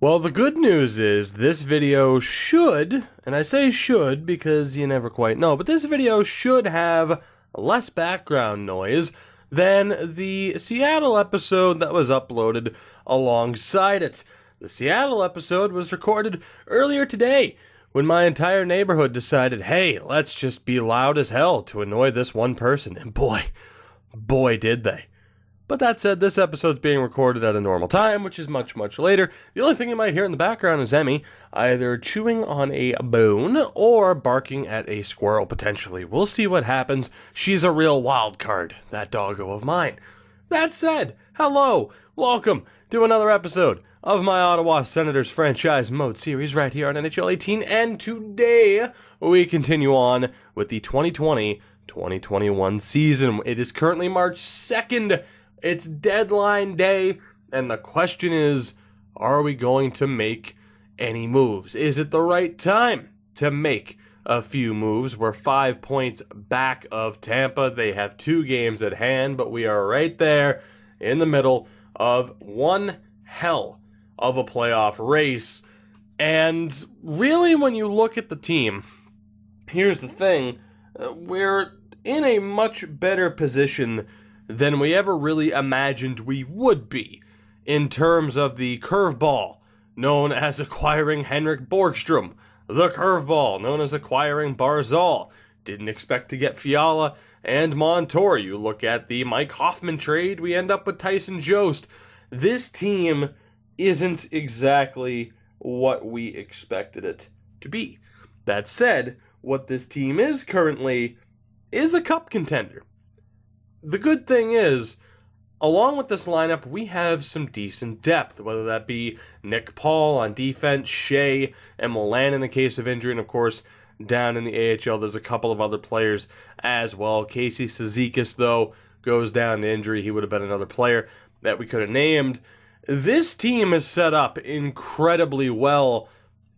Well, the good news is this video should, and I say should because you never quite know, but this video should have less background noise than the Seattle episode that was uploaded alongside it. The Seattle episode was recorded earlier today when my entire neighborhood decided, hey, let's just be loud as hell to annoy this one person. And boy, boy, did they. But that said, this episode's being recorded at a normal time, which is much, much later. The only thing you might hear in the background is Emmy either chewing on a bone or barking at a squirrel, potentially. We'll see what happens. She's a real wild card, that doggo of mine. That said, hello, welcome to another episode of my Ottawa Senators franchise mode series right here on NHL 18. And today we continue on with the 2020 2021 season. It is currently March 2nd. It's deadline day. And the question is are we going to make any moves? Is it the right time to make a few moves? We're five points back of Tampa. They have two games at hand, but we are right there in the middle of one hell of a playoff race. And really, when you look at the team, here's the thing we're in a much better position than we ever really imagined we would be in terms of the curveball known as acquiring Henrik Borgstrom, the curveball known as acquiring Barzal. Didn't expect to get Fiala and Montour. You look at the Mike Hoffman trade, we end up with Tyson Jost. This team isn't exactly what we expected it to be. That said, what this team is currently is a cup contender. The good thing is, along with this lineup, we have some decent depth, whether that be Nick Paul on defense, Skjei, and Milan in the case of injury, and of course, down in the AHL, there's a couple of other players as well. Casey Cizikas, though, goes down to injury. He would have been another player that we could have named. This team is set up incredibly well,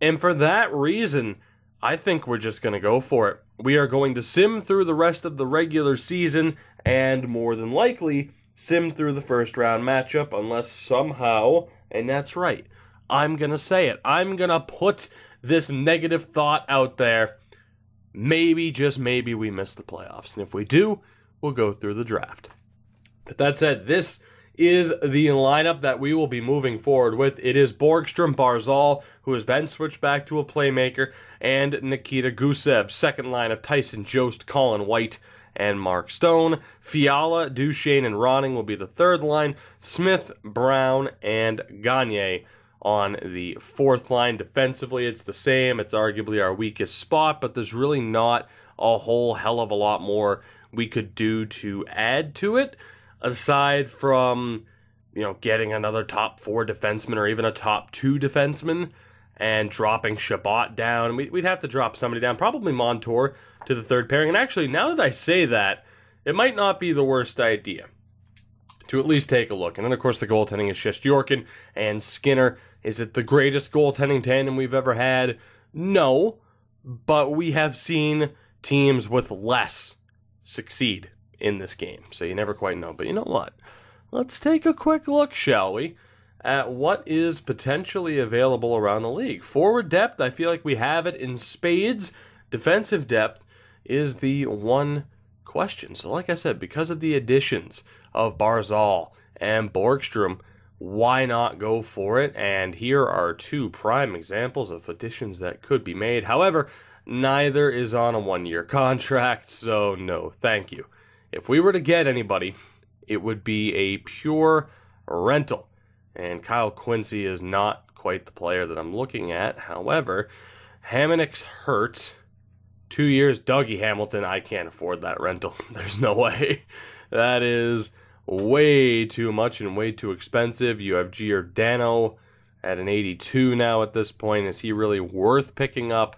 and for that reason, I think we're just going to go for it. We are going to sim through the rest of the regular season and more than likely sim through the first round matchup unless somehow, and that's right, I'm going to say it. I'm going to put this negative thought out there. Maybe, just maybe, we miss the playoffs. And if we do, we'll go through the draft. But that said, this is the lineup that we will be moving forward with. It is Borgstrom Barzal, who has been switched back to a playmaker, and Nikita Gusev. Second line of Tyson Jost, Colin White, and Mark Stone. Fiala, Duchene, and Ronning will be the third line. Smith, Brown, and Gagne on the fourth line. Defensively, it's the same. It's arguably our weakest spot, but there's really not a whole hell of a lot more we could do to add to it aside from you know getting another top four defenseman or even a top two defenseman and dropping Chabot down. We'd have to drop somebody down, probably Montour to the third pairing. And actually, now that I say that, it might not be the worst idea to at least take a look. And then, of course, the goaltending is Shesterkin and Skinner. Is it the greatest goaltending tandem we've ever had? No, but we have seen teams with less succeed in this game. So you never quite know. But you know what? Let's take a quick look, shall we, at what is potentially available around the league. Forward depth, I feel like we have it in spades. Defensive depth is the one question. So, like I said, because of the additions of Barzal and Borgstrom, why not go for it? And here are two prime examples of additions that could be made. However, neither is on a one year contract, so no, thank you. If we were to get anybody, it would be a pure rental. And Kyle Quincey is not quite the player that I'm looking at. However, Hamonic's hurt. Two years, Dougie Hamilton, I can't afford that rental. There's no way. That is way too much and way too expensive. You have Giordano at an 82 now at this point. Is he really worth picking up?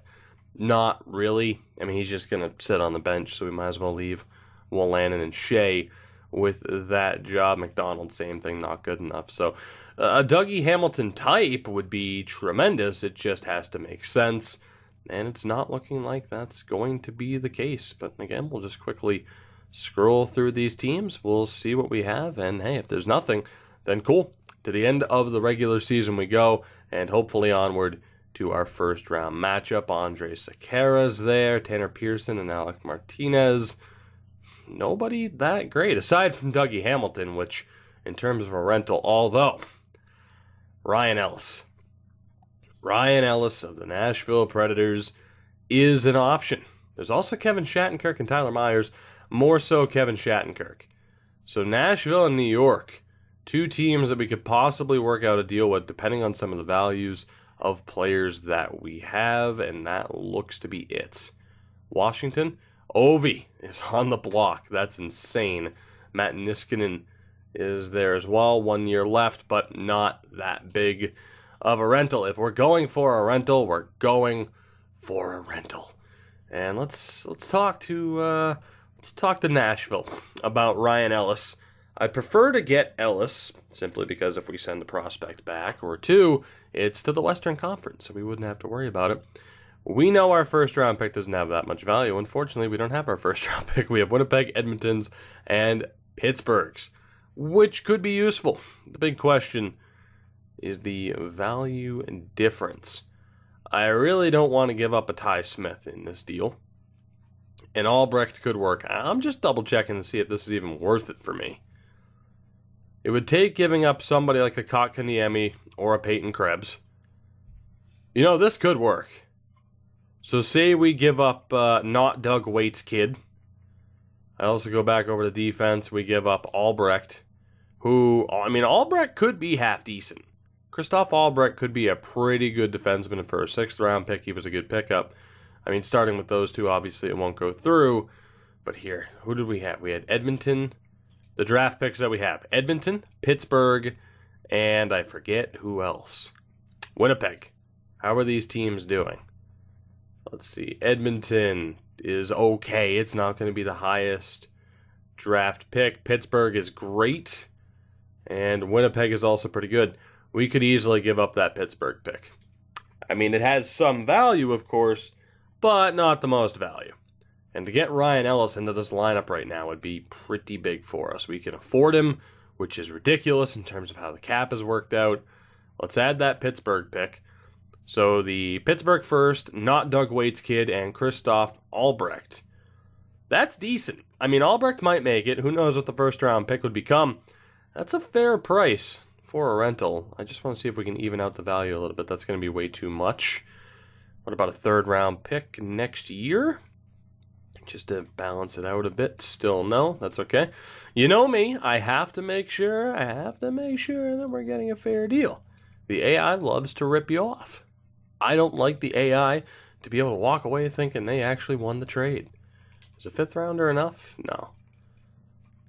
Not really. I mean, he's just going to sit on the bench, so we might as well leave Wolanin and Skjei with that job. McDonald, same thing, not good enough. So uh, a Dougie Hamilton type would be tremendous. It just has to make sense. And it's not looking like that's going to be the case. But again, we'll just quickly scroll through these teams. We'll see what we have. And hey, if there's nothing, then cool. To the end of the regular season we go, and hopefully onward to our first round matchup. Andre Sekera's there, Tanner Pearson and Alec Martinez. Nobody that great, aside from Dougie Hamilton, which, in terms of a rental, although Ryan Ellis. Ryan Ellis of the Nashville Predators is an option. There's also Kevin Shattenkirk and Tyler Myers, more so Kevin Shattenkirk. So Nashville and New York, two teams that we could possibly work out a deal with depending on some of the values of players that we have, and that looks to be it. Washington, Ovi is on the block. That's insane. Matt Niskanen is there as well. One year left, but not that big of a rental. If we're going for a rental, we're going for a rental. And let's let's talk to uh, let's talk to Nashville about Ryan Ellis. I prefer to get Ellis simply because if we send the prospect back, or two, it's to the Western Conference, so we wouldn't have to worry about it. We know our first round pick doesn't have that much value. Unfortunately, we don't have our first round pick. We have Winnipeg, Edmonton's, and Pittsburgh's which could be useful. The big question is the value difference. I really don't want to give up a Ty Smith in this deal. And Albrecht could work. I'm just double checking to see if this is even worth it for me. It would take giving up somebody like a Kotkaniemi or a Peyton Krebs. You know, this could work. So say we give up uh, not Doug Weights kid I also go back over the defense. We give up Albrecht, who, I mean, Albrecht could be half decent. Christoph Albrecht could be a pretty good defenseman for a sixth round pick. He was a good pickup. I mean, starting with those two, obviously it won't go through. But here, who did we have? We had Edmonton, the draft picks that we have Edmonton, Pittsburgh, and I forget who else. Winnipeg. How are these teams doing? Let's see. Edmonton, is okay. It's not going to be the highest draft pick. Pittsburgh is great, and Winnipeg is also pretty good. We could easily give up that Pittsburgh pick. I mean, it has some value, of course, but not the most value. And to get Ryan Ellis into this lineup right now would be pretty big for us. We can afford him, which is ridiculous in terms of how the cap has worked out. Let's add that Pittsburgh pick. So the Pittsburgh first, not Doug Weights kid, and Christoph Albrecht. That's decent. I mean, Albrecht might make it. Who knows what the first round pick would become? That's a fair price for a rental. I just want to see if we can even out the value a little bit. That's going to be way too much. What about a third round pick next year? Just to balance it out a bit. Still no, that's okay. You know me, I have to make sure, I have to make sure that we're getting a fair deal. The AI loves to rip you off. I don't like the AI to be able to walk away thinking they actually won the trade. Is a fifth rounder enough? No.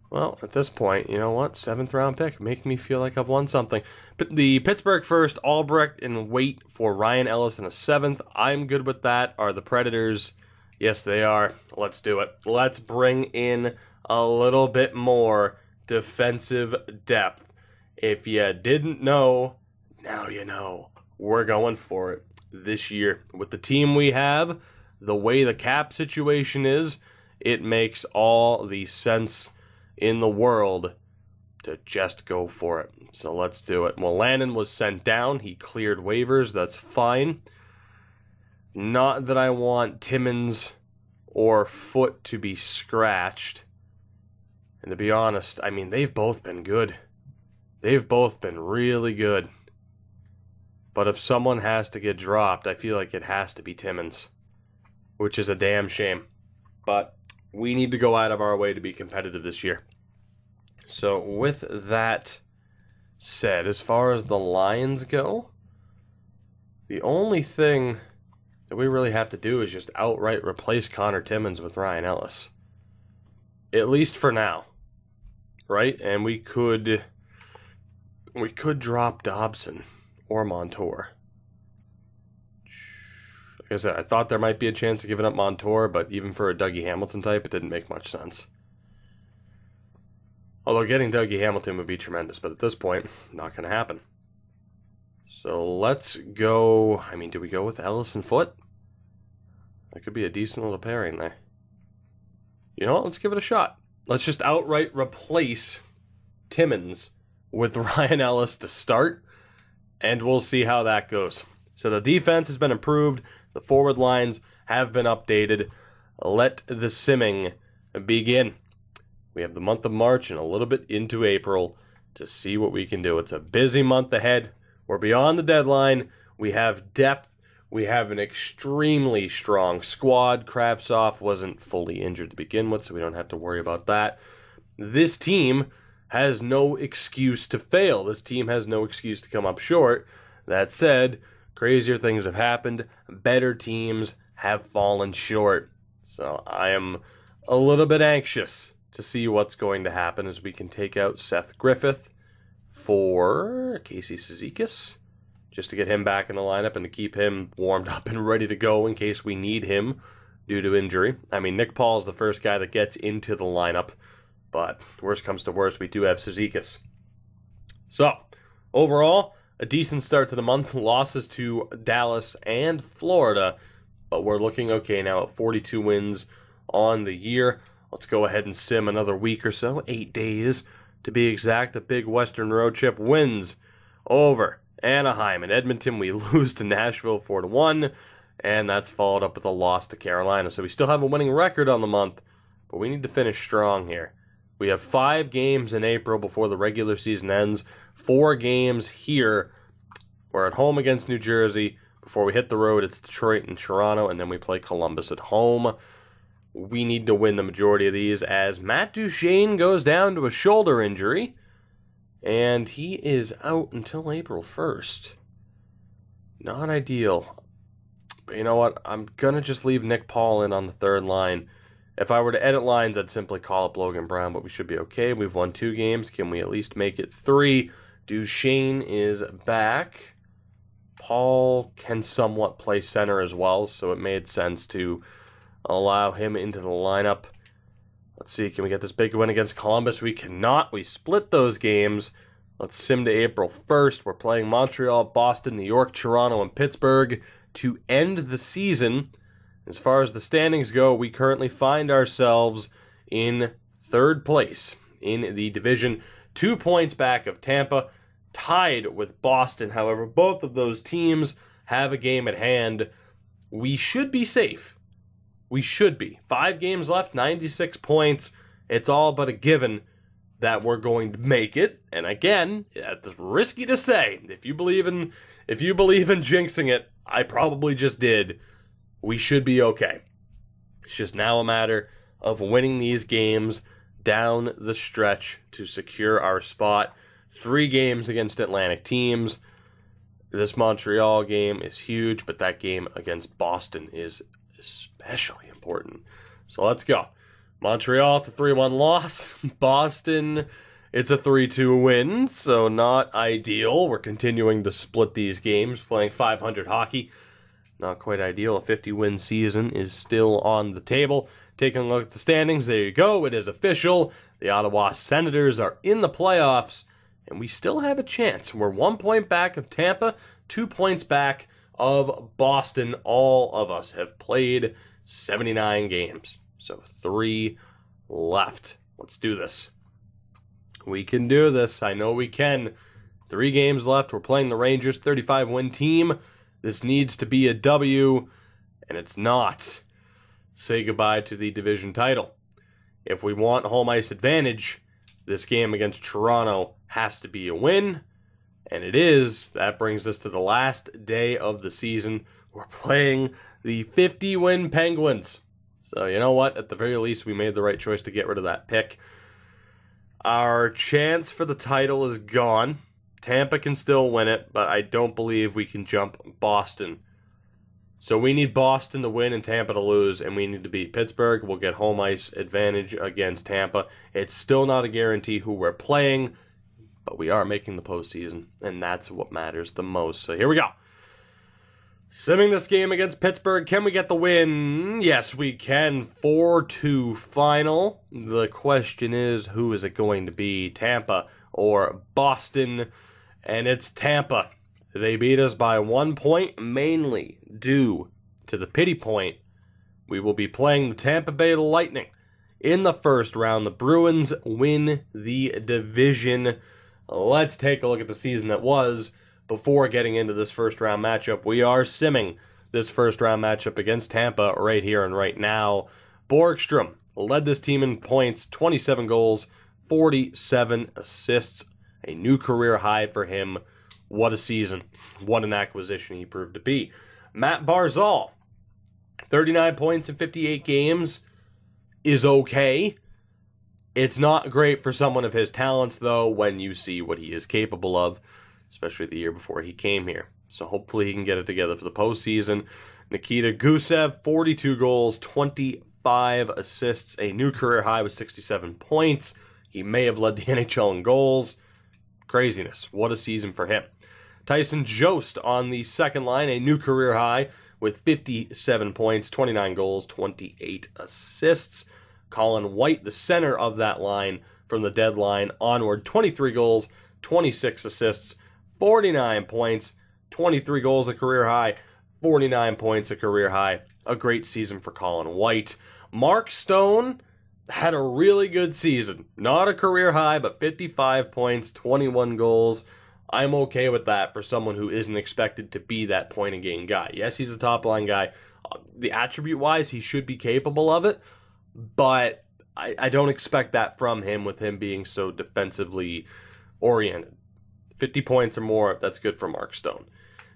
Well, at this point, you know what? Seventh round pick. Make me feel like I've won something. But the Pittsburgh first, Albrecht and wait for Ryan Ellis in a seventh. I'm good with that. Are the Predators? Yes, they are. Let's do it. Let's bring in a little bit more defensive depth. If you didn't know, now you know. We're going for it this year. With the team we have, the way the cap situation is, it makes all the sense in the world to just go for it. So let's do it. Well, was sent down. He cleared waivers. That's fine. Not that I want Timmins or Foote to be scratched. And to be honest, I mean, they've both been good. They've both been really good. But if someone has to get dropped, I feel like it has to be Timmins, which is a damn shame. But we need to go out of our way to be competitive this year. So, with that said, as far as the Lions go, the only thing that we really have to do is just outright replace Connor Timmins with Ryan Ellis. At least for now. Right? And we could we could drop Dobson or Montour. Like I said, I thought there might be a chance of giving up Montour, but even for a Dougie Hamilton type, it didn't make much sense. Although getting Dougie Hamilton would be tremendous, but at this point, not going to happen. So let's go. I mean, do we go with Ellis and Foote? That could be a decent little pairing there. You know what? Let's give it a shot. Let's just outright replace Timmins with Ryan Ellis to start, and we'll see how that goes. So the defense has been improved, the forward lines have been updated. Let the simming begin. We have the month of March and a little bit into April to see what we can do. It's a busy month ahead. We're beyond the deadline. We have depth. We have an extremely strong squad. Kravtsov wasn't fully injured to begin with, so we don't have to worry about that. This team has no excuse to fail. This team has no excuse to come up short. That said, crazier things have happened. Better teams have fallen short. So I am a little bit anxious to see what's going to happen as we can take out Seth Griffith for Casey Cizikas, just to get him back in the lineup and to keep him warmed up and ready to go in case we need him due to injury. I mean, Nick Paul is the first guy that gets into the lineup, but worst comes to worst, we do have Cizikas. So, overall, a decent start to the month. Losses to Dallas and Florida, but we're looking okay now at 42 wins on the year. Let's go ahead and sim another week or so, eight days to be exact. The big Western road trip wins over Anaheim and Edmonton. We lose to Nashville 4 to 1, and that's followed up with a loss to Carolina. So we still have a winning record on the month, but we need to finish strong here. We have five games in April before the regular season ends, four games here. We're at home against New Jersey. Before we hit the road, it's Detroit and Toronto, and then we play Columbus at home we need to win the majority of these as Matt Duchene goes down to a shoulder injury and he is out until April 1st. Not ideal. But you know what? I'm going to just leave Nick Paul in on the third line. If I were to edit lines, I'd simply call up Logan Brown, but we should be okay. We've won two games. Can we at least make it three? Duchene is back. Paul can somewhat play center as well, so it made sense to allow him into the lineup. Let's see, can we get this big win against Columbus? We cannot. We split those games. Let's sim to April 1st. We're playing Montreal, Boston, New York, Toronto, and Pittsburgh to end the season. As far as the standings go, we currently find ourselves in third place in the division, two points back of Tampa, tied with Boston. However, both of those teams have a game at hand. We should be safe we should be. Five games left, 96 points. It's all but a given that we're going to make it. And again, it's risky to say. If you believe in if you believe in jinxing it, I probably just did. We should be okay. It's just now a matter of winning these games down the stretch to secure our spot. Three games against Atlantic teams. This Montreal game is huge, but that game against Boston is especially important. So let's go. Montreal, it's a 3 1 loss. Boston, it's a 3 2 win, so not ideal. We're continuing to split these games, playing 500 hockey. Not quite ideal. A 50 win season is still on the table. Taking a look at the standings, there you go. It is official. The Ottawa Senators are in the playoffs, and we still have a chance. We're one point back of Tampa, two points back of Boston. All of us have played 79 games. So three left. Let's do this. We can do this. I know we can. Three games left. We're playing the Rangers, 35 win team. This needs to be a W, and it's not. Say goodbye to the division title. If we want home ice advantage, this game against Toronto has to be a win. And it is. That brings us to the last day of the season. We're playing the 50 win Penguins. So, you know what? At the very least, we made the right choice to get rid of that pick. Our chance for the title is gone. Tampa can still win it, but I don't believe we can jump Boston. So we need Boston to win and Tampa to lose, and we need to beat Pittsburgh. We'll get home ice advantage against Tampa. It's still not a guarantee who we're playing, but we are making the postseason, and that's what matters the most. So here we go. Simming this game against Pittsburgh, can we get the win? Yes, we can. 4 2 final. The question is who is it going to be? Tampa or Boston? And it's Tampa. They beat us by one point, mainly due to the pity point. We will be playing the Tampa Bay Lightning in the first round. The Bruins win the division let's take a look at the season that was before getting into this first round matchup. We are simming this first round matchup against Tampa right here and right now. Borgstrom led this team in points, 27 goals, 47 assists, a new career high for him. What a season. What an acquisition he proved to be. Mat Barzal, 39 points in 58 games is okay. It's not great for someone of his talents, though, when you see what he is capable of, especially the year before he came here. So hopefully he can get it together for the postseason. Nikita Gusev, 42 goals, 25 assists, a new career high with 67 points. He may have led the NHL in goals. Craziness. What a season for him. Tyson Jost on the second line, a new career high with 57 points, 29 goals, 28 assists. Colin White, the center of that line from the deadline onward, 23 goals, 26 assists, 49 points, 23 goals a career high, 49 points a career high. A great season for Colin White. Mark Stone had a really good season. Not a career high, but 55 points, 21 goals. I'm okay with that for someone who isn't expected to be that point of game guy. Yes, he's a top line guy. Uh, the attribute wise, he should be capable of it, but I, I don't expect that from him with him being so defensively oriented. 50 points or more, that's good for Mark Stone.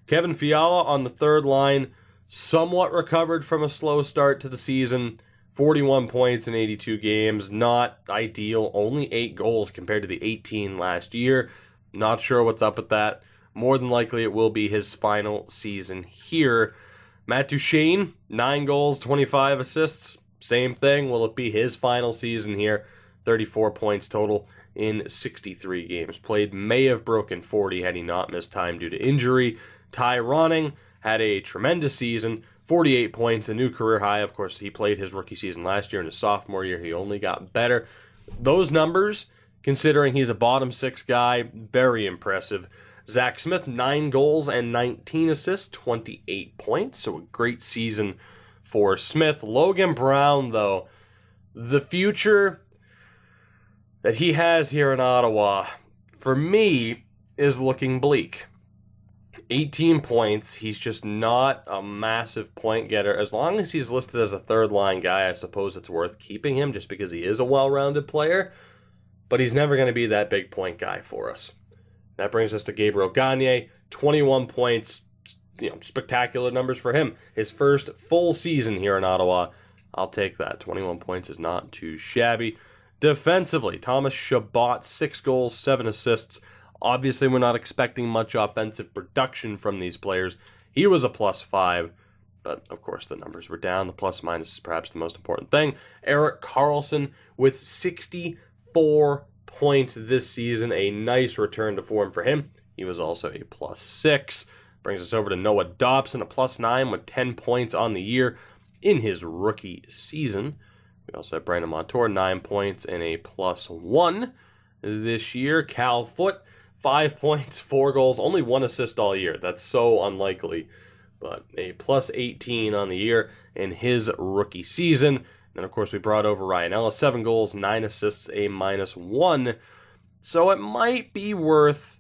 Kevin Fiala on the third line, somewhat recovered from a slow start to the season. 41 points in 82 games, not ideal. Only 8 goals compared to the 18 last year. Not sure what's up with that. More than likely, it will be his final season here. Matt Duchene, 9 goals, 25 assists. Same thing. Will it be his final season here? 34 points total in 63 games played. May have broken 40 had he not missed time due to injury. Ty Ronning had a tremendous season. 48 points, a new career high. Of course, he played his rookie season last year. In his sophomore year, he only got better. Those numbers, considering he's a bottom six guy, very impressive. Zach Smith, nine goals and 19 assists, 28 points. So a great season for Smith. Logan Brown, though, the future that he has here in Ottawa, for me, is looking bleak. 18 points. He's just not a massive point getter. As long as he's listed as a third line guy, I suppose it's worth keeping him just because he is a well rounded player. But he's never going to be that big point guy for us. That brings us to Gabriel Gagne, 21 points. You know, spectacular numbers for him. His first full season here in Ottawa. I'll take that. 21 points is not too shabby. Defensively, Thomas Chabot, six goals, seven assists. Obviously, we're not expecting much offensive production from these players. He was a plus five, but of course, the numbers were down. The plus minus is perhaps the most important thing. Erik Karlsson with 64 points this season, a nice return to form for him. He was also a plus six. Brings us over to Noah Dobson, a plus nine with 10 points on the year in his rookie season. We also have Brandon Montour, nine points and a plus one this year. Cal Foote, five points, four goals, only one assist all year. That's so unlikely. But a plus 18 on the year in his rookie season. And of course, we brought over Ryan Ellis, seven goals, nine assists, a minus one. So it might be worth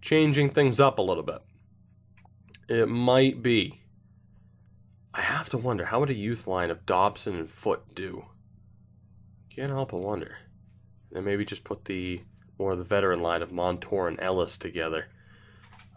changing things up a little bit. It might be. I have to wonder how would a youth line of Dobson and Foote do? Can't help but wonder. And maybe just put the more the veteran line of Montour and Ellis together.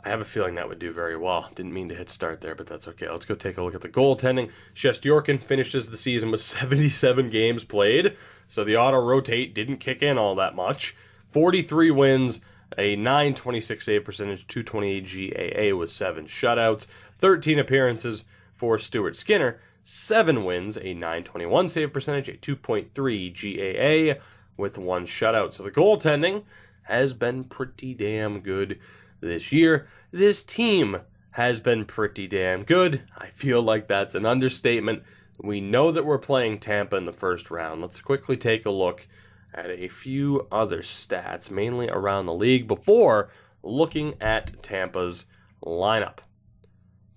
I have a feeling that would do very well. Didn't mean to hit start there, but that's okay. Let's go take a look at the goaltending. Shesterkin finishes the season with 77 games played, so the auto rotate didn't kick in all that much. 43 wins, a 926 save percentage, 228 GAA with 7 shutouts, 13 appearances for Stuart Skinner, 7 wins, a 921 save percentage, a 2.3 GAA with 1 shutout. So the goaltending has been pretty damn good this year. This team has been pretty damn good. I feel like that's an understatement. We know that we're playing Tampa in the first round. Let's quickly take a look at a few other stats, mainly around the league, before looking at Tampa's lineup.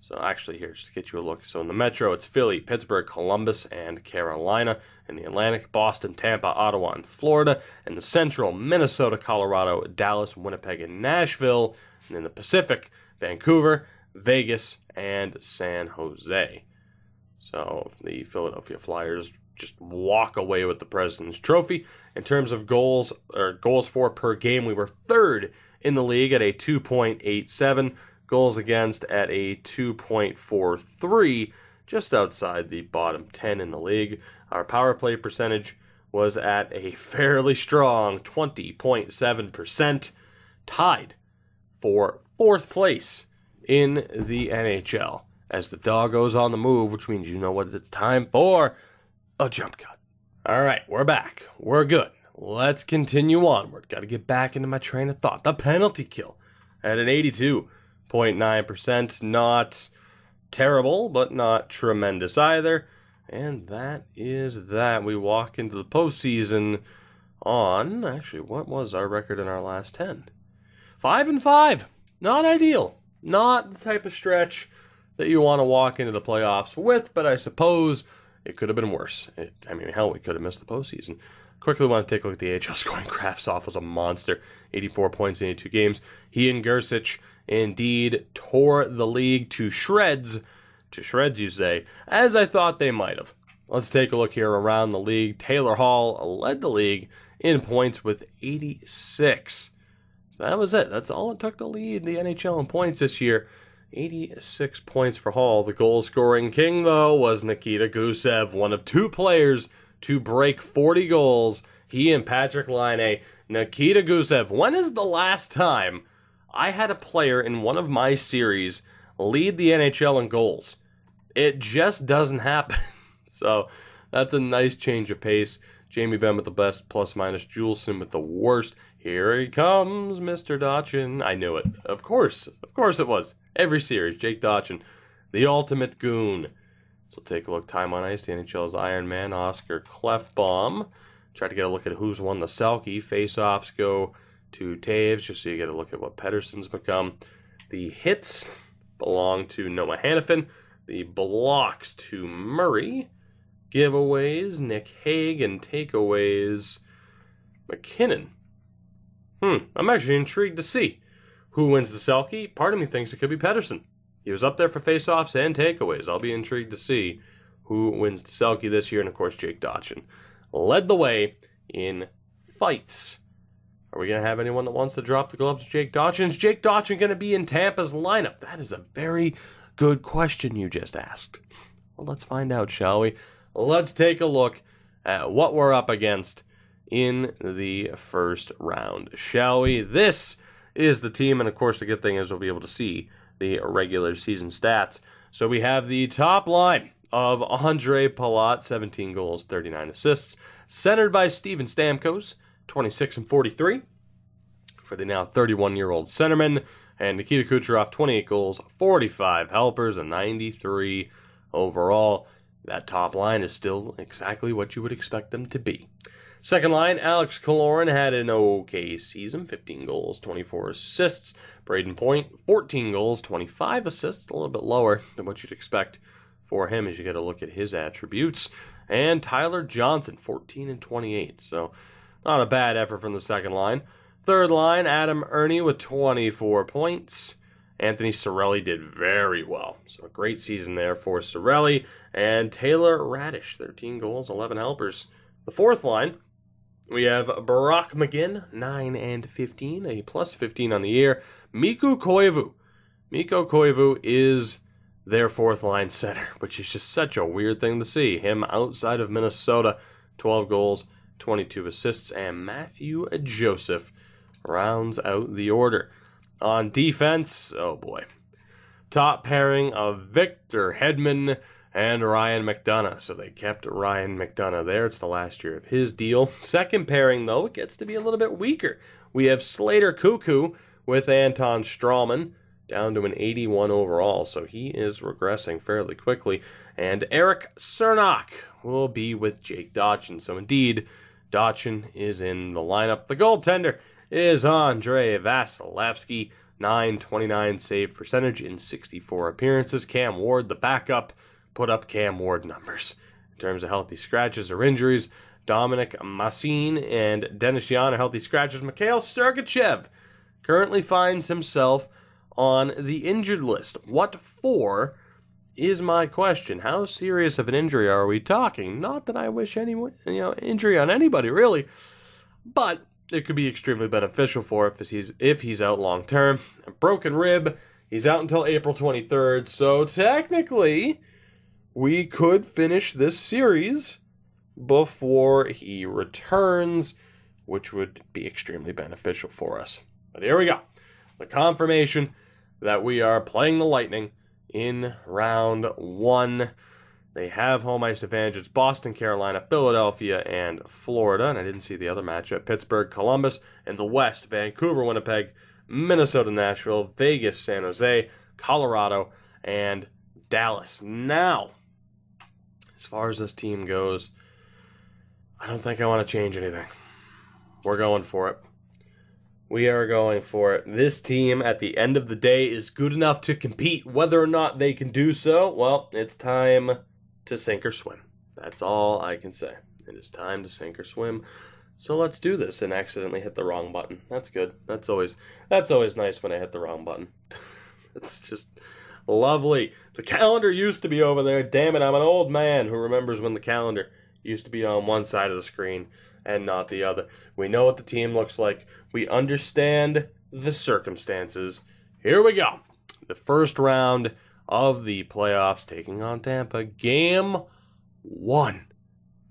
So actually, here just to get you a look. So in the Metro, it's Philly, Pittsburgh, Columbus, and Carolina. In the Atlantic, Boston, Tampa, Ottawa, and Florida. In the Central, Minnesota, Colorado, Dallas, Winnipeg, and Nashville. And in the Pacific, Vancouver, Vegas, and San Jose. So the Philadelphia Flyers just walk away with the President's Trophy. In terms of goals or goals for per game, we were third in the league at a 2.87 goals against at a 2.43, just outside the bottom 10 in the league. Our power play percentage was at a fairly strong 20.7%, tied for fourth place in the NHL as the dog goes on the move, which means you know what it's time for a jump cut. All right, we're back. We're good. Let's continue onward. Got to get back into my train of thought. The penalty kill at an 82. 0.9%. Not terrible, but not tremendous either. And that is that. We walk into the postseason on actually what was our record in our last 10? 5 and 5. Not ideal. Not the type of stretch that you want to walk into the playoffs with, but I suppose it could have been worse. It, I mean, hell, we could have missed the postseason. Quickly want to take a look at the AHL scoring. Kravtsov was a monster. 84 points in 82 games. He and Gersich indeed tore the league to shreds, to shreds you say, as I thought they might have. Let's take a look here around the league. Taylor Hall led the league in points with 86. So that was it. That's all it took to lead the NHL in points this year. 86 points for Hall. The goal scoring king, though, was Nikita Gusev, one of two players to break 40 goals. He and Patrik Laine. Nikita Gusev, when is the last time I had a player in one of my series lead the NHL in goals. It just doesn't happen. so that's a nice change of pace. Jamie Benn with the best plus minus, Juulsen with the worst. Here he comes, Mr. Dotchin. I knew it. Of course. Of course it was. Every series, Jake Dotchin, the ultimate goon. So take a look. Time on ice. The NHL's Iron Man, Oscar Klefbom. Try to get a look at who's won the Selke. Face-offs go to Toews, just so you get a look at what Pedersen's become. The hits belong to Noah Hanifin. The blocks to Murray. Giveaways, Nick Hague, and takeaways, MacKinnon. Hmm, I'm actually intrigued to see who wins the Selke. Part of me thinks it could be Pedersen. He was up there for faceoffs and takeaways. I'll be intrigued to see who wins the Selke this year, and of course, Jake Dotchin led the way in fights. Are we going to have anyone that wants to drop the gloves Jake Dotchin? Is Jake Dotchin going to be in Tampa's lineup? That is a very good question you just asked. Well, let's find out, shall we? Let's take a look at what we're up against in the first round, shall we? This is the team, and of course, the good thing is we'll be able to see the regular season stats. So we have the top line of Andre Palat, 17 goals, 39 assists, centered by Steven Stamkos, 26 and 43 for the now 31 year old centerman. And Nikita Kucherov, 28 goals, 45 helpers, and 93 overall. That top line is still exactly what you would expect them to be. Second line, Alex Killorn had an okay season 15 goals, 24 assists. Brayden Point, 14 goals, 25 assists, a little bit lower than what you'd expect for him as you get a look at his attributes. And Tyler Johnson, 14 and 28. So not a bad effort from the second line. Third line, Adam Erne with 24 points. Anthony Cirelli did very well. So a great season there for Cirelli. And Taylor Raddysh, 13 goals, 11 helpers. The fourth line, we have Brock McGinn, 9 and 15, a plus 15 on the year. Mikko Koivu. Mikko Koivu is their fourth line center, which is just such a weird thing to see. Him outside of Minnesota, 12 goals, 22 assists, and Mathieu Joseph rounds out the order. On defense, oh boy. Top pairing of Victor Hedman and Ryan McDonagh. So they kept Ryan McDonagh there. It's the last year of his deal. Second pairing, though, it gets to be a little bit weaker. We have Slater Koekkoek with Anton Stralman down to an 81 overall, so he is regressing fairly quickly. And Erik Cernak will be with Jake Dotchin. So indeed, Dotchin is in the lineup. The goaltender is Andre Vasilevskiy. 929 save percentage in 64 appearances. Cam Ward, the backup, put up Cam Ward numbers. In terms of healthy scratches or injuries, Dominik Masin and Dennis Yan are healthy scratches. Mikhail Sergachev currently finds himself on the injured list. What for is my question. How serious of an injury are we talking? Not that I wish anyone, you know, injury on anybody really, but it could be extremely beneficial for if he's if he's out long term. A broken rib, he's out until April 23rd, so technically we could finish this series before he returns, which would be extremely beneficial for us. But here we go. The confirmation that we are playing the Lightning in round one. They have home ice advantage. It's Boston, Carolina, Philadelphia, and Florida. And I didn't see the other matchup. Pittsburgh, Columbus, and the West, Vancouver, Winnipeg, Minnesota, Nashville, Vegas, San Jose, Colorado, and Dallas. Now, as far as this team goes, I don't think I want to change anything. We're going for it. We are going for it. This team, at the end of the day, is good enough to compete. Whether or not they can do so, well, it's time to sink or swim. That's all I can say. It is time to sink or swim. So let's do this and accidentally hit the wrong button. That's good. That's always that's always nice when I hit the wrong button. it's just lovely. The calendar used to be over there. Damn it, I'm an old man who remembers when the calendar used to be on one side of the screen and not the other. We know what the team looks like. We understand the circumstances. Here we go. The first round of the playoffs taking on Tampa. Game one.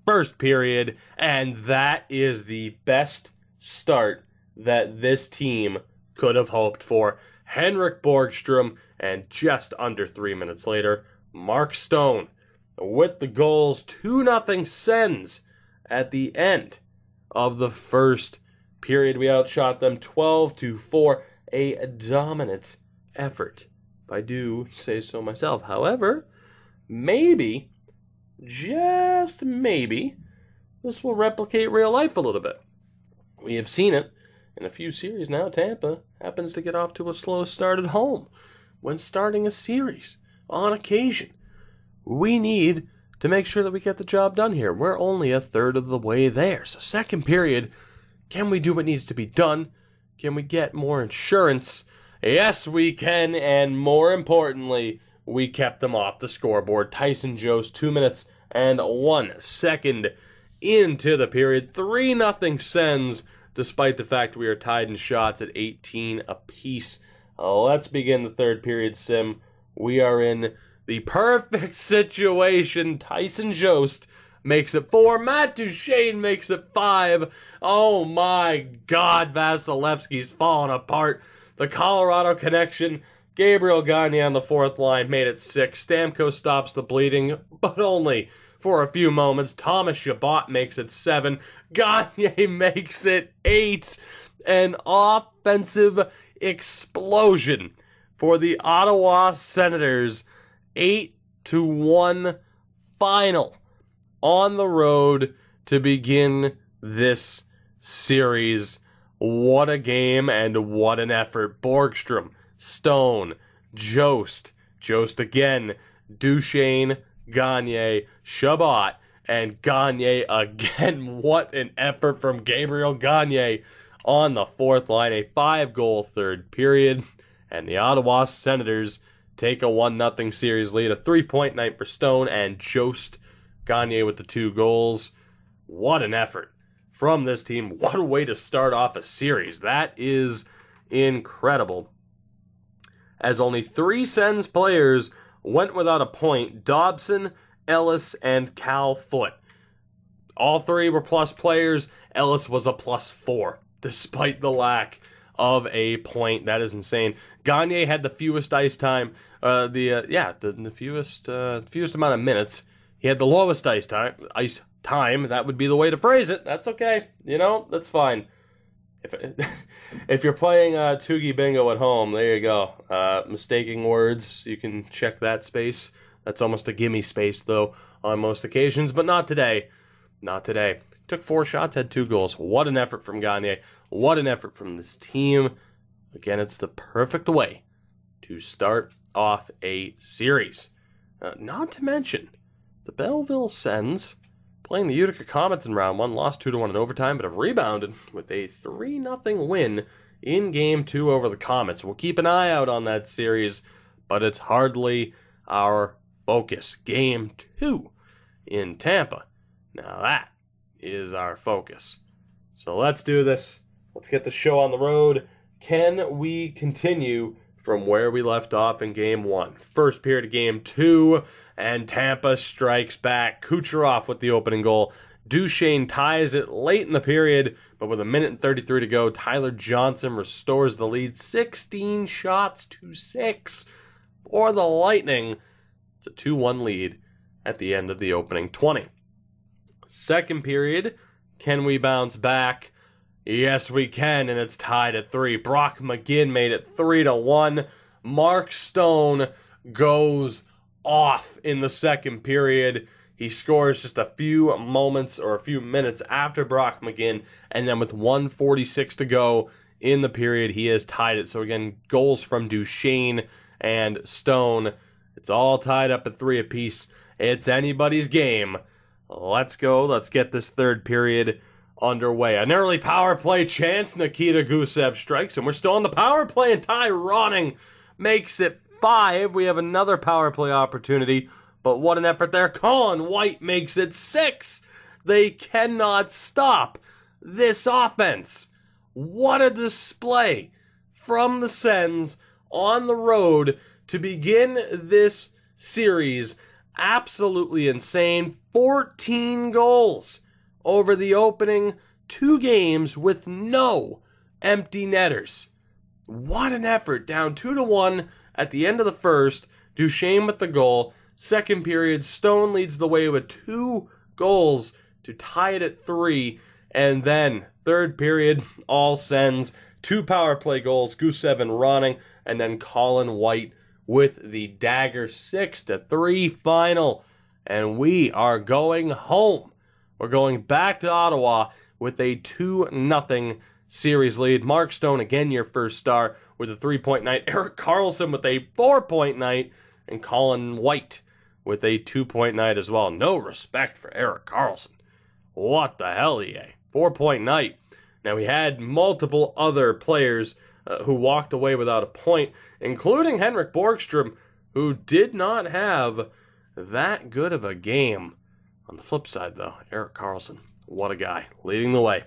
First period. And that is the best start that this team could have hoped for. Henrik Borgstrom, and just under three minutes later, Mark Stone with the goals. 2 0 Sens at the end of the first period. We outshot them 12 to 4. A dominant effort, if I do say so myself. However, maybe, just maybe, this will replicate real life a little bit. We have seen it in a few series now. Tampa happens to get off to a slow start at home when starting a series on occasion. We need to make sure that we get the job done here. We're only a third of the way there. So, second period, can we do what needs to be done? Can we get more insurance? Yes, we can. And more importantly, we kept them off the scoreboard. Tyson Jost two minutes and one second into the period. 3 nothing Sens, despite the fact we are tied in shots at 18 apiece. Let's begin the third period, Sim. We are in the perfect situation. Tyson Jost makes it four. Matt Duchene makes it five. Oh my God, Vasilevskiy's falling apart. The Colorado connection. Gabriel Gagne on the fourth line made it six. Stamkos stops the bleeding, but only for a few moments. Thomas Chabot makes it seven. Gagne makes it eight. An offensive explosion for the Ottawa Senators 8 to 1 final on the road to begin this series. What a game and what an effort. Borgstrom, Stone, Jost, Jost again, Duchene, Gagne, Chabot, and Gagne again. What an effort from Gabriel Gagne on the fourth line. A five goal third period. And the Ottawa Senators take a 1 0 series lead. A three point night for Stone and Jost Gagne with the two goals. What an effort from this team. What a way to start off a series. That is incredible. As only three Sens players went without a point Dobson, Ellis, and Cal Foote. All three were plus players. Ellis was a plus four, despite the lack of a point. That is insane. Gagne had the fewest ice time. Uh, the uh, yeah, the, the fewest uh, fewest amount of minutes. He had the lowest ice time. Ice time. That would be the way to phrase it. That's okay. You know, that's fine. If if you're playing uh, Tougie Bingo at home, there you go. Uh, mistaking words, you can check that space. That's almost a gimme space though on most occasions, but not today. Not today. Took four shots, had two goals. What an effort from Gagne. What an effort from this team. Again, it's the perfect way to start off a series. Uh, not to mention, the Belleville Sens playing the Utica Comets in round one, lost 2 to 1 in overtime, but have rebounded with a 3 0 win in game two over the Comets. We'll keep an eye out on that series, but it's hardly our focus. Game two in Tampa. Now that is our focus. So let's do this. Let's get the show on the road. Can we continue from where we left off in game one? First period of game two, and Tampa strikes back. Kucherov with the opening goal. Duchene ties it late in the period, but with a minute and 33 to go, Tyler Johnson restores the lead 16 shots to 6 for the Lightning. It's a 2 1 lead at the end of the opening 20. Second period, can we bounce back? Yes, we can, and it's tied at 3. Brock McGinn made it 3 to 1. Mark Stone goes off in the second period. He scores just a few moments or a few minutes after Brock McGinn, and then with 146 to go in the period, he has tied it. So again, goals from Duchene and Stone. It's all tied up at three apiece. It's anybody's game. Let's go. Let's get this third period underway. An early power play chance. Nikita Gusev strikes, and we're still on the power play, and Ty Ronning makes it five. We have another power play opportunity, but what an effort there. Colin White makes it six. They cannot stop this offense. What a display from the Sens on the road to begin this series. Absolutely insane. 14 goals over the opening two games with no empty netters. What an effort. Down 2 to 1 at the end of the first. Duchene with the goal. Second period, Stone leads the way with two goals to tie it at three. And then, third period, all Sens Two power play goals, Gusev and Ronning, and then Colin White with the dagger six to three final. And we are going home. We're going back to Ottawa with a 2 0 series lead. Mark Stone, again, your first star with a three point night. Erik Karlsson with a four point night. And Colin White with a two point night as well. No respect for Erik Karlsson. What the hell, EA? Four point night. Now, we had multiple other players uh, who walked away without a point, including Henrik Borgstrom, who did not have that good of a game. On the flip side, though, Erik Karlsson, what a guy, leading the way.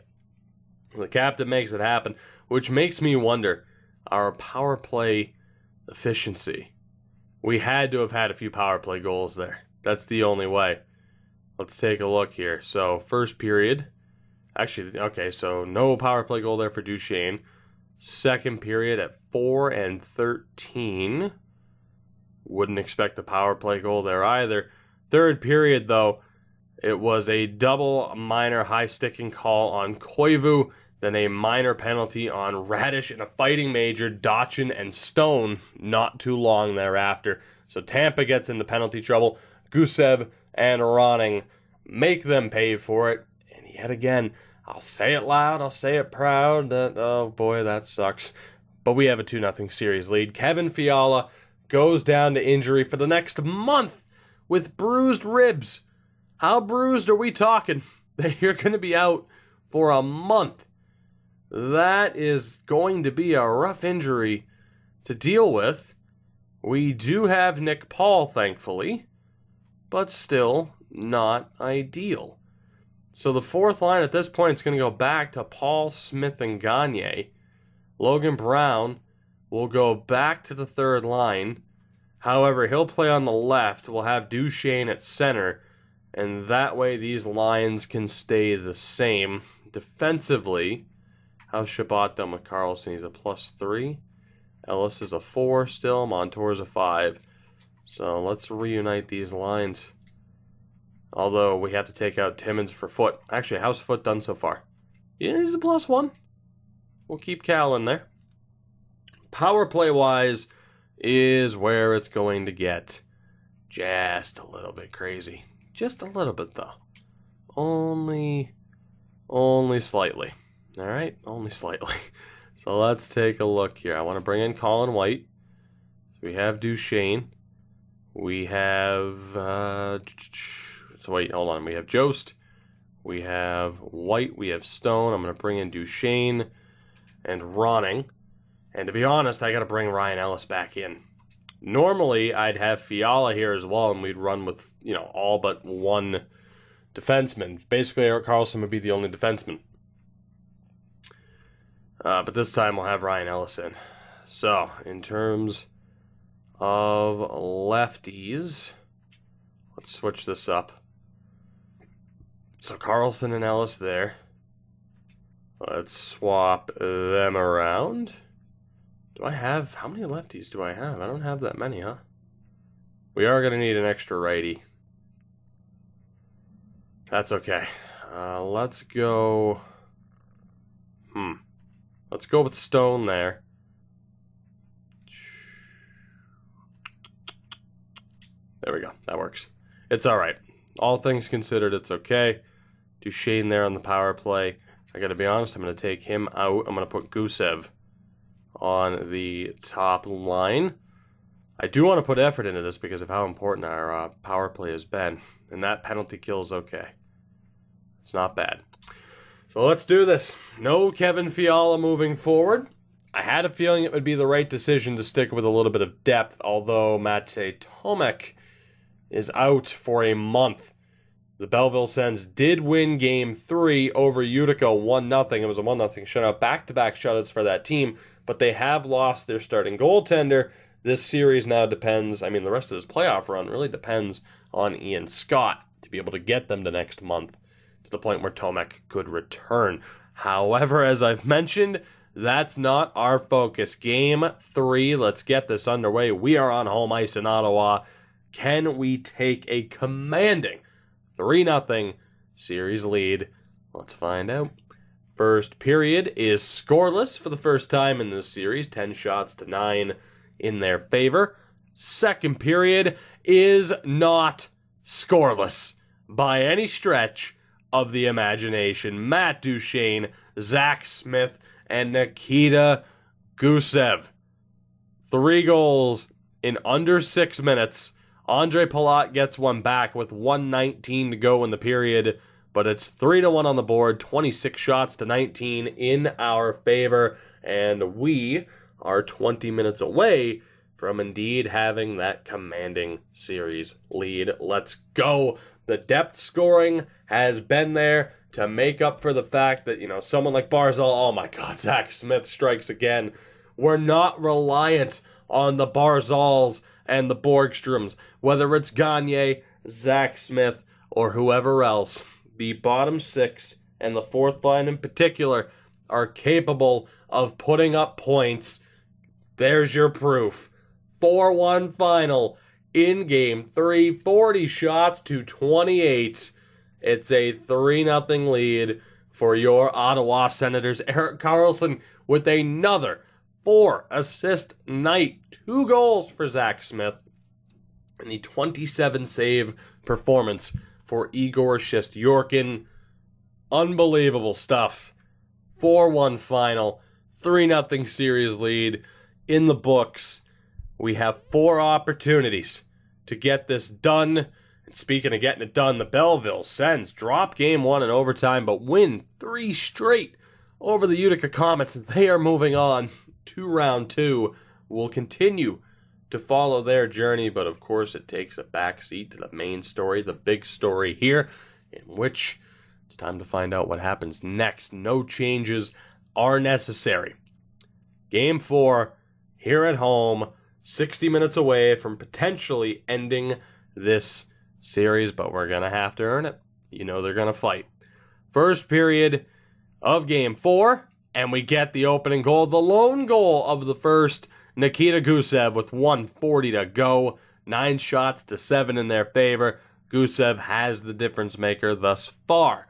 The captain makes it happen, which makes me wonder our power play efficiency. We had to have had a few power play goals there. That's the only way. Let's take a look here. So, first period. Actually, okay, so no power play goal there for Duchene. Second period at 4 and 13. Wouldn't expect a power play goal there either. Third period, though, it was a double minor high sticking call on Koivu then a minor penalty on Raddysh, and a fighting major, Dotchin and Stone, not too long thereafter. So Tampa gets into penalty trouble. Gusev and Ronning make them pay for it. And yet again, I'll say it loud, I'll say it proud that, oh boy, that sucks. But we have a 2 0 series lead. Kevin Fiala goes down to injury for the next month with bruised ribs. How bruised are we talking? They're going to be out for a month that is going to be a rough injury to deal with. We do have Nick Paul, thankfully, but still not ideal. So the fourth line at this point is going to go back to Paul Smith and Gagne. Logan Brown will go back to the third line. However, he'll play on the left. We'll have Duchene at center. And that way, these lines can stay the same. Defensively, How's Chabot done with Karlsson? He's a plus three. Ellis is a four still. Montour is a five. So let's reunite these lines. Although we have to take out Timmins for Foote. Actually, how's Foote done so far? Yeah, he's a plus one. We'll keep Cal in there. Power play wise is where it's going to get just a little bit crazy. Just a little bit though. Only only slightly. All right, only slightly. so let's take a look here. I want to bring in Colin White. We have Duchene. We have. Uh, so wait, hold on. We have Jost. We have White. We have Stone. I'm going to bring in Duchene and Ronning. And to be honest, I got to bring Ryan Ellis back in. Normally, I'd have Fiala here as well, and we'd run with, you know, all but one defenseman. Basically, Erik Karlsson would be the only defenseman. Uh, but this time we'll have Ryan Ellis in. So, in terms of lefties, let's switch this up. So, Karlsson and Ellis there. Let's swap them around. Do I have, how many lefties do I have? I don't have that many, huh? We are going to need an extra righty. That's okay. Uh, let's go, hmm. Let's go with Stone there. There we go. That works. It's all right. All things considered, it's okay. Duchene there on the power play. I got to be honest, I'm going to take him out. I'm going to put Gusev on the top line. I do want to put effort into this because of how important our uh, power play has been, and that penalty kill is okay. It's not bad. So let's do this. No Kevin Fiala moving forward. I had a feeling it would be the right decision to stick with a little bit of depth, although Matej Tomek is out for a month. The Belleville Sens did win game three over Utica 1 0. It was a 1 0 shutout, back to back shutouts for that team but they have lost their starting goaltender. This series now depends, I mean, the rest of this playoff run really depends on Ian Scott to be able to get them to next month to the point where Tomek could return. However, as I've mentioned, that's not our focus. Game three, let's get this underway. We are on home ice in Ottawa. Can we take a commanding 3 0 series lead? Let's find out. First period is scoreless for the first time in this series, 10 shots to 9 in their favor. Second period is not scoreless by any stretch of the imagination. Matt Duchene, Zach Smith, and Nikita Gusev. Three goals in under six minutes. Ondrej Palat gets one back with 119 to go in the period but it's 3 to 1 on the board, 26 shots to 19 in our favor, and we are 20 minutes away from indeed having that commanding series lead. Let's go. The depth scoring has been there to make up for the fact that, you know, someone like Barzal, oh my God, Zach Smith strikes again. We're not reliant on the Barzals and the Borgstroms, whether it's Gagne, Zach Smith, or whoever else the bottom six and the fourth line in particular are capable of putting up points. There's your proof. 4 1 final in game three, 40 shots to 28. It's a 3 0 lead for your Ottawa Senators. Erik Karlsson with another four assist night, two goals for Zach Smith, and the 27 save performance for Igor Shesterkin. Unbelievable stuff. 4 1 final, 3 0 series lead in the books. We have four opportunities to get this done. And speaking of getting it done, the Belleville Sens drop game one in overtime, but win three straight over the Utica Comets. They are moving on to round two. We'll continue to follow their journey, but of course, it takes a backseat to the main story, the big story here, in which it's time to find out what happens next. No changes are necessary. Game four, here at home, 60 minutes away from potentially ending this series, but we're going to have to earn it. You know they're going to fight. First period of game four, and we get the opening goal, the lone goal of the first Nikita Gusev with 140 to go. Nine shots to seven in their favor. Gusev has the difference maker thus far.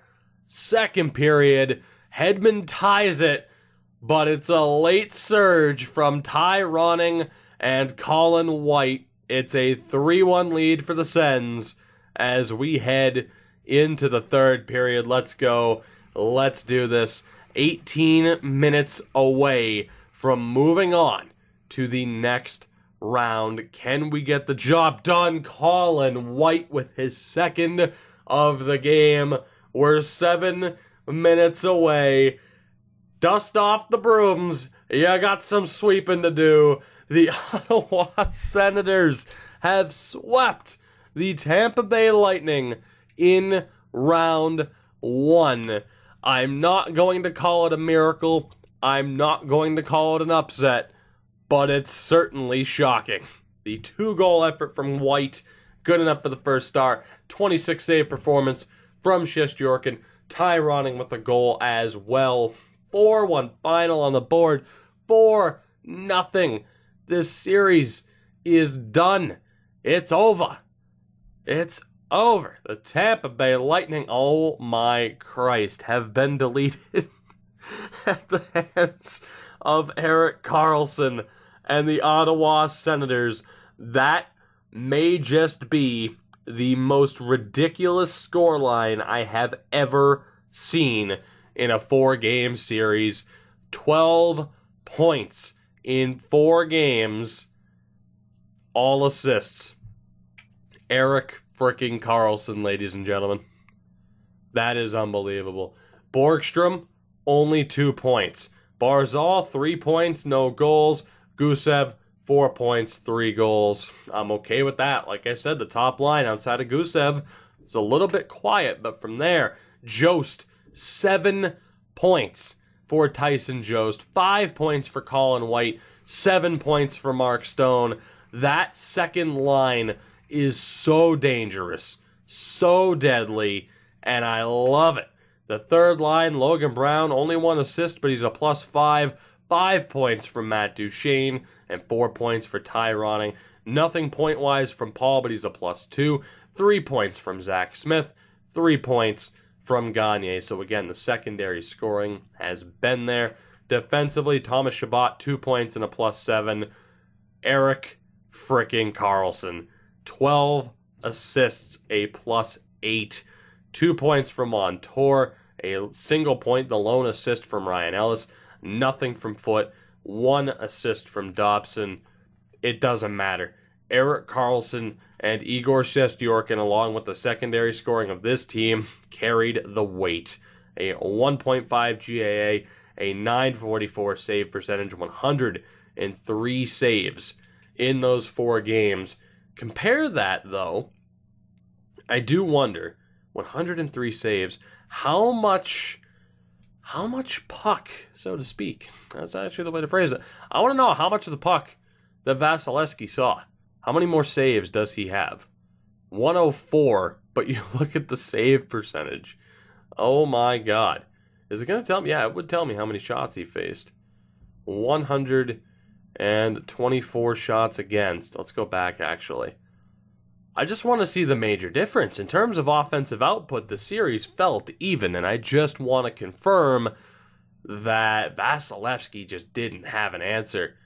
Second period, Hedman ties it, but it's a late surge from Ty Ronning and Colin White. It's a 3 1 lead for the Sens as we head into the third period. Let's go. Let's do this. 18 minutes away from moving on to the next round. Can we get the job done? Colin White with his second of the game. We're seven minutes away. Dust off the brooms. You got some sweeping to do. The Ottawa Senators have swept the Tampa Bay Lightning in round one. I'm not going to call it a miracle. I'm not going to call it an upset, but it's certainly shocking. The two goal effort from White, good enough for the first star. 26 save performance from Shesterkin. Ty Ronning with a goal as well. 4 1 final on the board. 4 nothing. This series is done. It's over. It's over. The Tampa Bay Lightning, oh my Christ, have been deleted at the hands of Erik Karlsson and the Ottawa Senators. That may just be the most ridiculous scoreline I have ever seen in a four game series. 12 points in four games, all assists. Erik freaking Karlsson, ladies and gentlemen. That is unbelievable. Borgstrom, only two points. Barzal, three points, no goals. Gusev, four points, three goals. I'm okay with that. Like I said, the top line outside of Gusev is a little bit quiet, but from there, Jost, seven points for Tyson Jost, five points for Colin White, seven points for Mark Stone. That second line is so dangerous, so deadly, and I love it. The third line, Logan Brown, only one assist, but he's a plus five. Five points from Matt Duchene and four points for Ty Ronning. Nothing point wise from Paul, but he's a plus two. Three points from Zach Smith. Three points from Gagne. So again, the secondary scoring has been there. Defensively, Thomas Chabot, two points and a plus seven. Erik fricking Karlsson, 12 assists, a plus eight. Two points from Montour, a single point, the lone assist from Ryan Ellis, nothing from Foote, one assist from Dobson. It doesn't matter. Erik Karlsson and Igor Shesterkin, along with the secondary scoring of this team, carried the weight. A 1.5 GAA, a 944 save percentage, 103 saves in those four games. Compare that, though, I do wonder 103 saves, how much. How much puck, so to speak? That's actually the way to phrase it. I want to know how much of the puck that Vasilevskiy saw. How many more saves does he have? 104, but you look at the save percentage. Oh my god. Is it going to tell me? Yeah, it would tell me how many shots he faced. 124 shots against. Let's go back actually. I just want to see the major difference. In terms of offensive output, the series felt even, and I just want to confirm that Vasilevskiy just didn't have an answer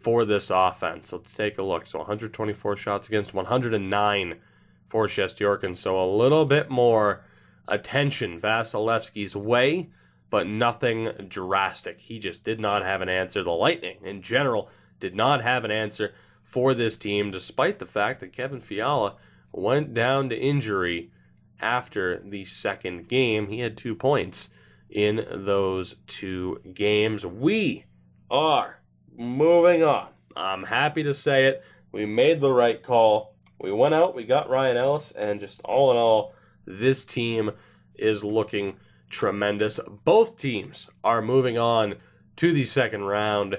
for this offense. Let's take a look. So 124 shots against 109 for Shesterkin. So a little bit more attention Vasilevskiy's way, but nothing drastic. He just did not have an answer. The Lightning, in general, did not have an answer for this team, despite the fact that Kevin Fiala went down to injury after the second game. He had two points in those two games. We are moving on. I'm happy to say it. We made the right call. We went out, we got Ryan Ellis, and just all in all, this team is looking tremendous. Both teams are moving on to the second round.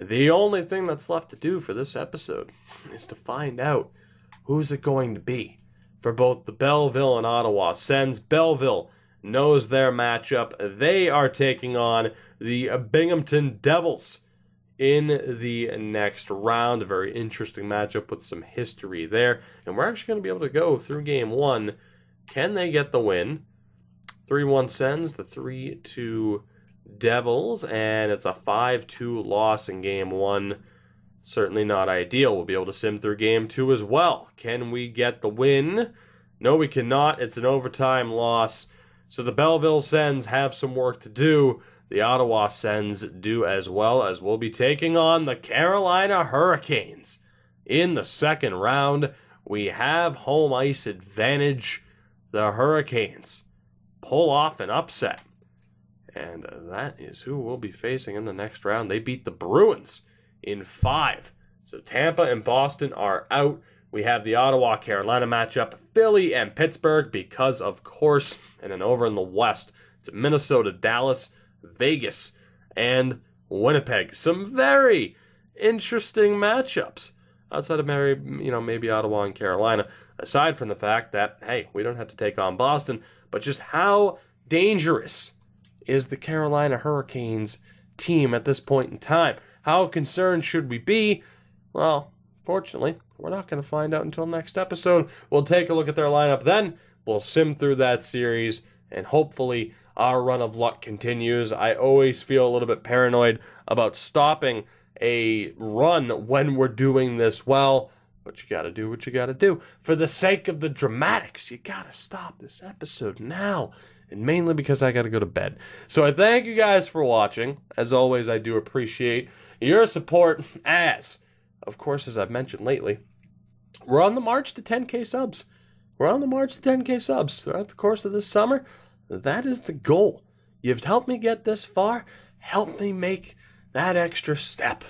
The only thing that's left to do for this episode is to find out who's it going to be for both the Belleville and Ottawa Sens. Belleville knows their matchup. They are taking on the Binghamton Devils in the next round. A very interesting matchup with some history there. And we're actually going to be able to go through game one. Can they get the win? 3 1 Sens the 3 2 Devils, and it's a 5 2 loss in game one. Certainly not ideal. We'll be able to sim through game two as well. Can we get the win? No, we cannot. It's an overtime loss. So the Belleville Sens have some work to do. the Ottawa Sens do as well as we'll be taking on the Carolina Hurricanes. In the second round, we have home ice advantage. The Hurricanes pull off an upset. And that is who we'll be facing in the next round. They beat the Bruins in five. So Tampa and Boston are out. We have the Ottawa Carolina matchup, Philly and Pittsburgh, because of course, and then over in the West, it's Minnesota, Dallas, Vegas, and Winnipeg. Some very interesting matchups outside of maybe, you know, maybe Ottawa and Carolina, aside from the fact that, hey, we don't have to take on Boston, but just how dangerous is the Carolina Hurricanes team at this point in time? How concerned should we be? Well, fortunately, we're not going to find out until next episode. We'll take a look at their lineup then. We'll sim through that series, and hopefully, our run of luck continues. I always feel a little bit paranoid about stopping a run when we're doing this well. But you gotta do what you gotta do. For the sake of the dramatics, you gotta stop this episode now. And mainly because I gotta go to bed. So I thank you guys for watching. As always, I do appreciate your support as, of course, as I've mentioned lately, we're on the march to 10k subs. We're on the march to 10k subs throughout the course of this summer. That is the goal. You've helped me get this far. Help me make that extra step.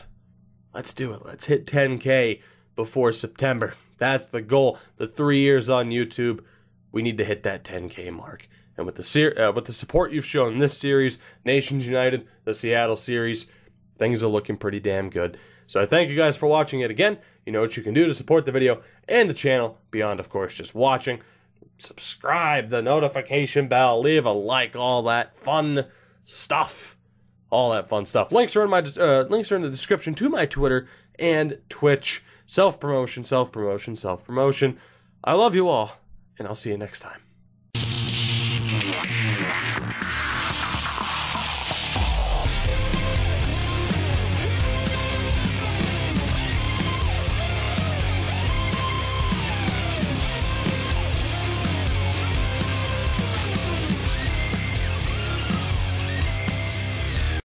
Let's do it. Let's hit 10K before September. That's the goal. The three years on YouTube, we need to hit that 10K mark. And with the ser- uh, with the support you've shown in this series, Nations United, the Seattle series, things are looking pretty damn good. So I thank you guys for watching it again. You know what you can do to support the video and the channel beyond, of course, just watching. Subscribe, the notification bell, leave a like, all that fun stuff all that fun stuff. Links are in my uh, links are in the description to my Twitter and Twitch. Self promotion, self promotion, self promotion. I love you all, and I'll see you next time.